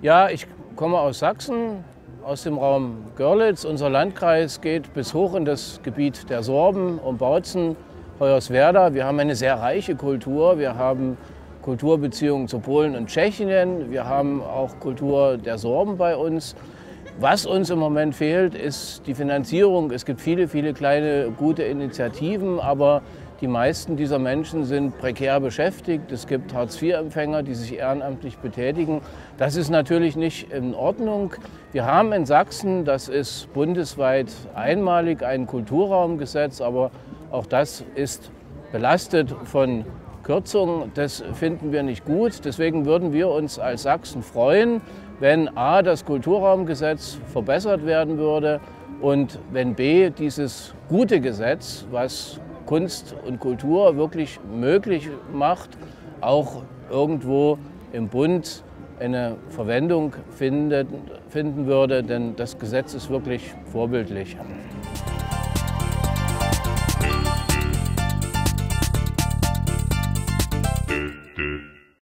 Ja, ich komme aus Sachsen, aus dem Raum Görlitz. Unser Landkreis geht bis hoch in das Gebiet der Sorben, um Bautzen, Hoyerswerda. Wir haben eine sehr reiche Kultur. Wir haben Kulturbeziehungen zu Polen und Tschechien. Wir haben auch Kultur der Sorben bei uns. Was uns im Moment fehlt, ist die Finanzierung. Es gibt viele, viele kleine gute Initiativen, aber die meisten dieser Menschen sind prekär beschäftigt. Es gibt Hartz-IV-Empfänger, die sich ehrenamtlich betätigen. Das ist natürlich nicht in Ordnung. Wir haben in Sachsen, das ist bundesweit einmalig, ein Kulturraumgesetz, aber auch das ist belastet von Kürzungen. Das finden wir nicht gut. Deswegen würden wir uns als Sachsen freuen, wenn A, das Kulturraumgesetz verbessert werden würde und wenn B, dieses gute Gesetz, was Kunst und Kultur wirklich möglich macht, auch irgendwo im Bund eine Verwendung finden, finden würde, denn das Gesetz ist wirklich vorbildlich.